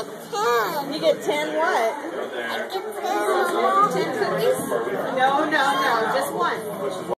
I get ten. You get ten what? I get ten. No, no, no, just one.